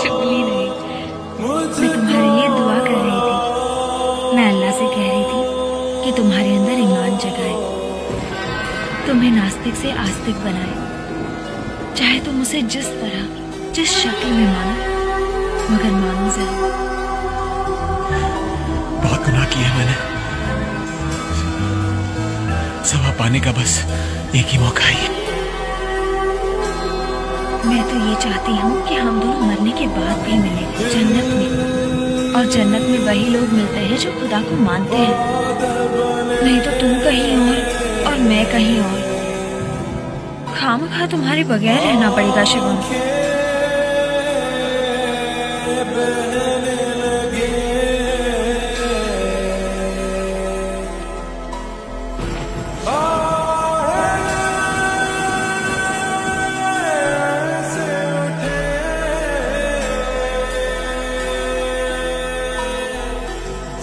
चुगली नहीं मैं तुम्हारे लिए दुआ कर रही थी। मैं अल्लाह से कह रही थी कि तुम्हारे अंदर ईमान जगाए तुम्हें नास्तिक से आस्तिक बनाए। चाहे तुम उसे जिस तरह जिस शक्ल में मानो मगर मानो ज़रूर बहुत गुनाह किया मैंने। सवा पाने का बस एक ही मौका ही तो ये चाहती हूँ कि हम दोनों मरने के बाद भी मिले, जन्नत में। और जन्नत में वही लोग मिलते हैं जो खुदा को मानते हैं। नहीं तो तुम कहीं और और मैं कहीं और। खाम खा तुम्हारे बगैर रहना पड़ेगा, शिवम।